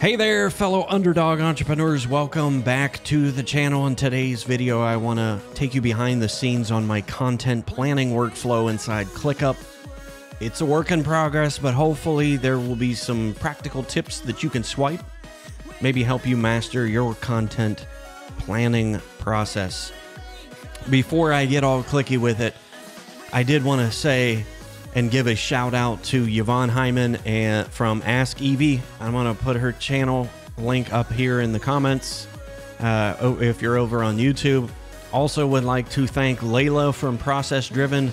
Hey there, fellow underdog entrepreneurs. Welcome back to the channel. In today's video, I want to take you behind the scenes on my content planning workflow inside ClickUp. It's a work in progress, but hopefully, there will be some practical tips that you can swipe, maybe help you master your content planning process. Before I get all clicky with it, I did want to say and give a shout out to Yvonne Hyman and from Ask Evie. I'm gonna put her channel link up here in the comments uh, if you're over on YouTube. Also, would like to thank Layla from Process Driven.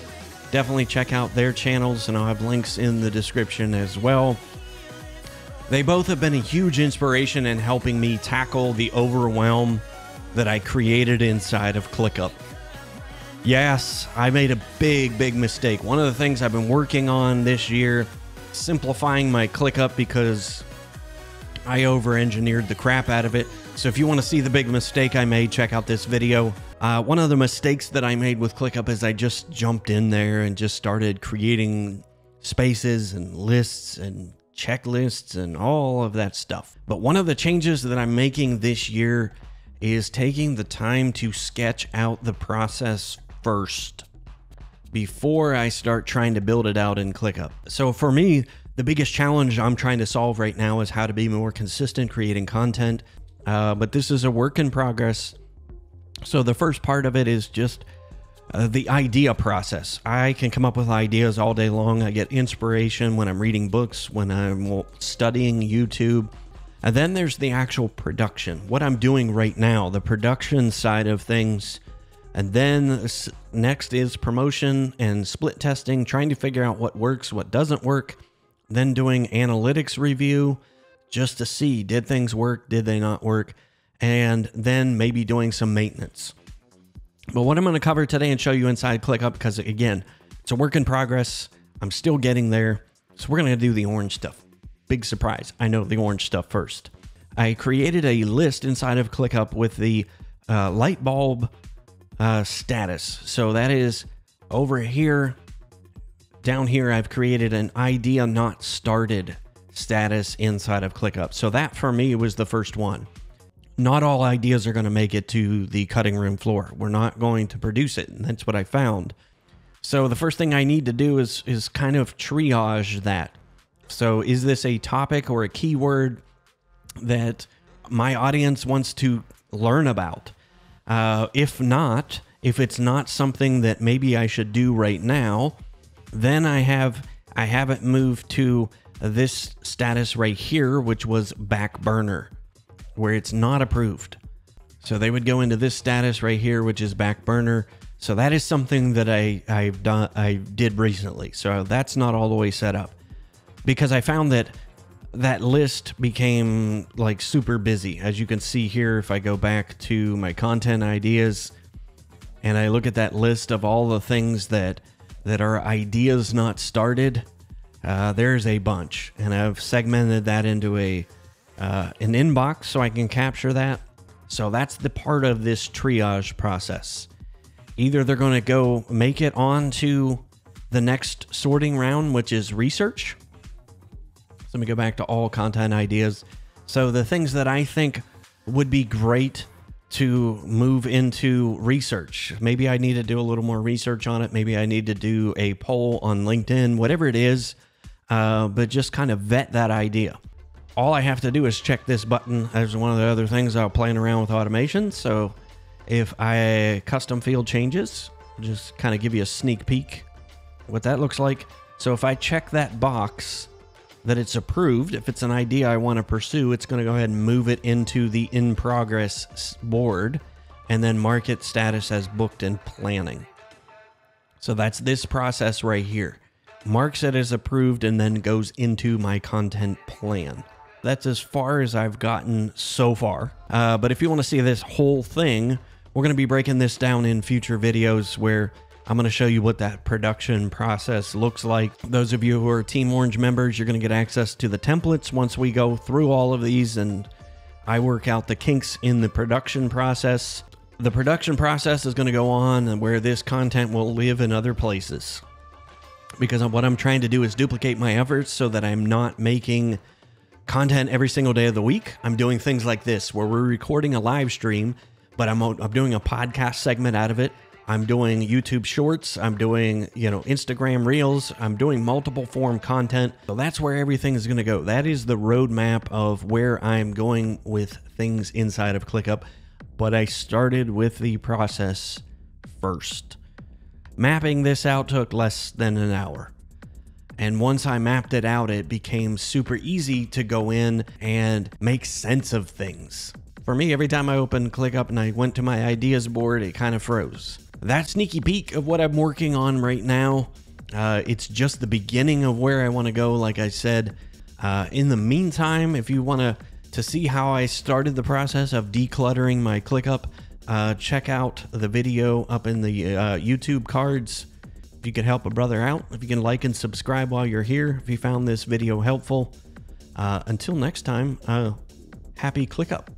Definitely check out their channels, and I'll have links in the description as well. They both have been a huge inspiration in helping me tackle the overwhelm that I created inside of ClickUp. Yes, I made a big, big mistake. One of the things I've been working on this year, simplifying my ClickUp because I over engineered the crap out of it. So if you want to see the big mistake I made, check out this video. Uh, one of the mistakes that I made with ClickUp is I just jumped in there and just started creating spaces and lists and checklists and all of that stuff. But one of the changes that I'm making this year is taking the time to sketch out the process first before I start trying to build it out in ClickUp. So for me, the biggest challenge I'm trying to solve right now is how to be more consistent creating content. Uh, but this is a work in progress. So the first part of it is just uh, the idea process. I can come up with ideas all day long. I get inspiration when I'm reading books, when I'm studying YouTube. And then there's the actual production. What I'm doing right now, the production side of things and then next is promotion and split testing, trying to figure out what works, what doesn't work. Then doing analytics review just to see did things work, did they not work, and then maybe doing some maintenance. But what I'm going to cover today and show you inside ClickUp, because again, it's a work in progress. I'm still getting there. So we're going to do the orange stuff. Big surprise. I know the orange stuff first. I created a list inside of ClickUp with the uh, light bulb uh, status. So that is over here. Down here, I've created an idea not started status inside of ClickUp. So that for me was the first one. Not all ideas are going to make it to the cutting room floor. We're not going to produce it. And that's what I found. So the first thing I need to do is is kind of triage that. So is this a topic or a keyword that my audience wants to learn about? Uh, if not, if it's not something that maybe I should do right now, then I have I haven't moved to this status right here, which was back burner, where it's not approved. So they would go into this status right here, which is back burner. So that is something that I I've done I did recently. So that's not all the way set up because I found that that list became like super busy. As you can see here, if I go back to my content ideas and I look at that list of all the things that that are ideas not started, uh, there's a bunch, and I've segmented that into a uh, an inbox so I can capture that. So that's the part of this triage process. Either they're going to go make it on to the next sorting round, which is research, let me go back to all content ideas. So the things that I think would be great to move into research. Maybe I need to do a little more research on it. Maybe I need to do a poll on LinkedIn, whatever it is, uh, but just kind of vet that idea. All I have to do is check this button as one of the other things I'll playing around with automation. So if I custom field changes, just kind of give you a sneak peek what that looks like. So if I check that box, that it's approved. If it's an idea I want to pursue, it's going to go ahead and move it into the in progress board and then mark it status as booked and planning. So that's this process right here. Marks it as approved and then goes into my content plan. That's as far as I've gotten so far. Uh, but if you want to see this whole thing, we're going to be breaking this down in future videos where I'm going to show you what that production process looks like. Those of you who are Team Orange members, you're going to get access to the templates once we go through all of these and I work out the kinks in the production process. The production process is going to go on where this content will live in other places. Because what I'm trying to do is duplicate my efforts so that I'm not making content every single day of the week. I'm doing things like this where we're recording a live stream, but I'm, I'm doing a podcast segment out of it. I'm doing YouTube shorts. I'm doing, you know, Instagram reels. I'm doing multiple form content. So that's where everything is going to go. That is the roadmap of where I'm going with things inside of ClickUp. But I started with the process first. Mapping this out took less than an hour. And once I mapped it out, it became super easy to go in and make sense of things. For me, every time I opened ClickUp and I went to my ideas board, it kind of froze that sneaky peek of what I'm working on right now. Uh, it's just the beginning of where I want to go. Like I said, uh, in the meantime, if you want to to see how I started the process of decluttering my ClickUp, uh, check out the video up in the uh, YouTube cards. If you could help a brother out, if you can like and subscribe while you're here, if you found this video helpful. Uh, until next time, uh, happy ClickUp.